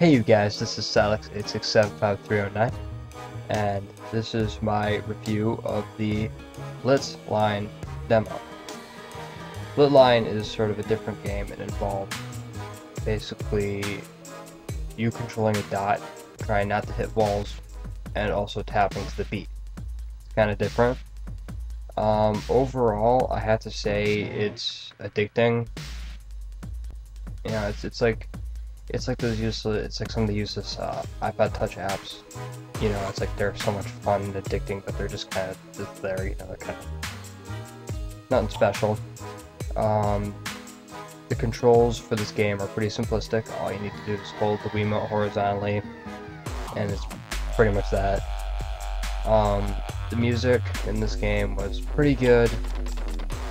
Hey you guys, this is Salix86755309, and this is my review of the Lilt Line demo. Lilt Line is sort of a different game. It involves basically you controlling a dot, trying not to hit walls, and also tapping to the beat. It's kind of different. Um, overall, I have to say it's addicting. You know, it's, it's like it's like those useless it's like some of the useless uh, iPod touch apps. You know it's like they're so much fun and addicting but they're just kind of just there you know they're kind of nothing special. Um, the controls for this game are pretty simplistic. All you need to do is hold the Wiimote horizontally and it's pretty much that. Um, the music in this game was pretty good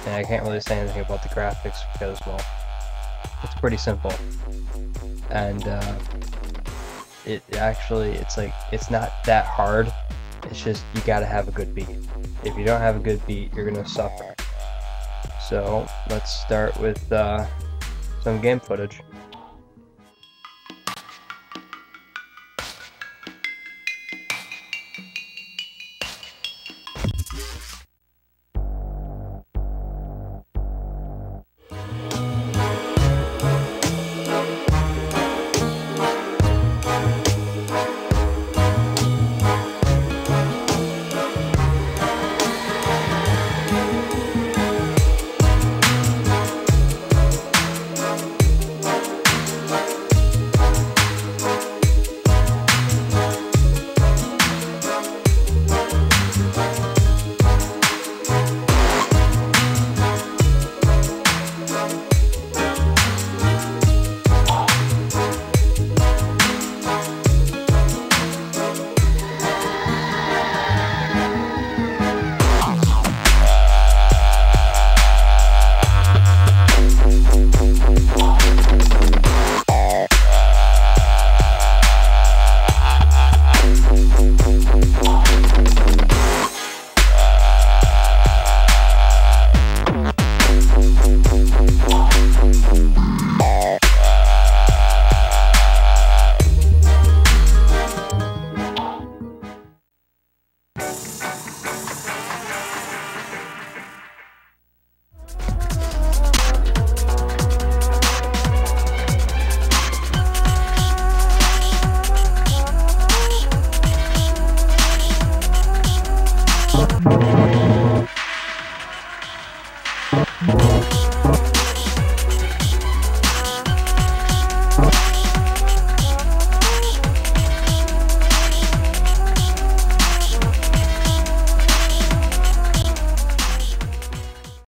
and I can't really say anything about the graphics because well it's pretty simple. And uh, it actually it's like it's not that hard. It's just you gotta have a good beat. If you don't have a good beat you're gonna suffer. So let's start with uh, some game footage aquí.